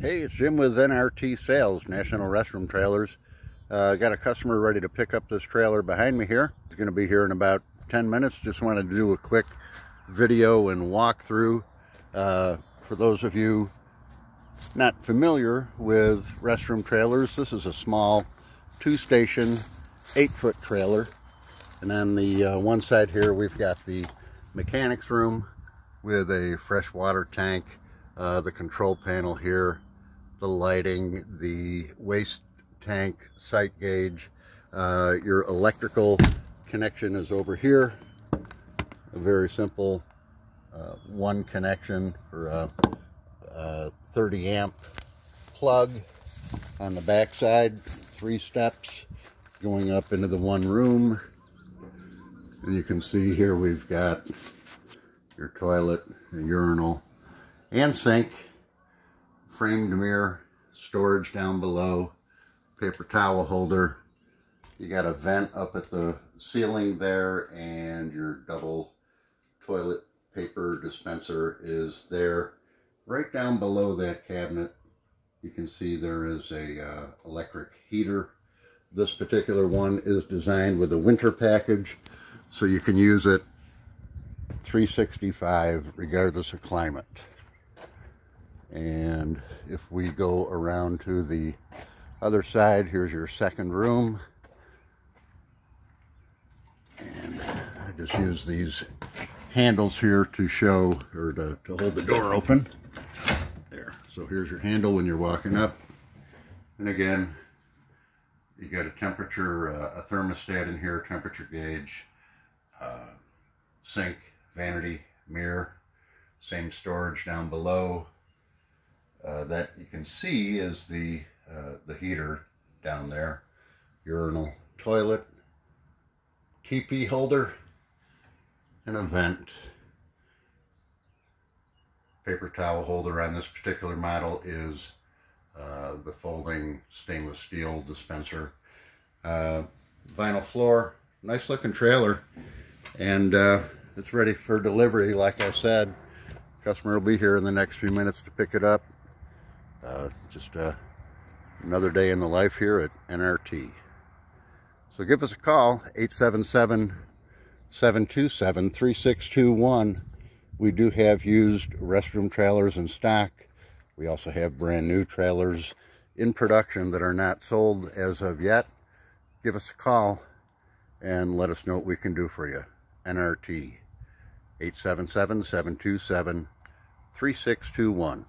Hey, it's Jim with NRT Sales, National Restroom Trailers. Uh, got a customer ready to pick up this trailer behind me here. He's going to be here in about 10 minutes. Just wanted to do a quick video and walkthrough. Uh, for those of you not familiar with restroom trailers, this is a small two-station, eight-foot trailer. And on the uh, one side here, we've got the mechanics room with a fresh water tank, uh, the control panel here, the lighting, the waste tank sight gauge. Uh, your electrical connection is over here. A very simple uh, one connection for a, a 30 amp plug on the back side. Three steps going up into the one room. And you can see here we've got your toilet, urinal, and sink framed mirror, storage down below, paper towel holder. You got a vent up at the ceiling there and your double toilet paper dispenser is there. Right down below that cabinet, you can see there is a uh, electric heater. This particular one is designed with a winter package, so you can use it 365 regardless of climate. And if we go around to the other side, here's your second room. And I just use these handles here to show, or to, to hold the door open. There, so here's your handle when you're walking up. And again, you got a temperature, uh, a thermostat in here, temperature gauge, uh, sink, vanity, mirror, same storage down below, uh, that you can see is the, uh, the heater down there. Urinal toilet, TP holder, and a vent. Paper towel holder on this particular model is uh, the folding stainless steel dispenser. Uh, vinyl floor, nice looking trailer. And uh, it's ready for delivery, like I said. Customer will be here in the next few minutes to pick it up. Uh, just uh, another day in the life here at NRT. So give us a call, 877-727-3621. We do have used restroom trailers in stock. We also have brand new trailers in production that are not sold as of yet. Give us a call and let us know what we can do for you. NRT, 877-727-3621.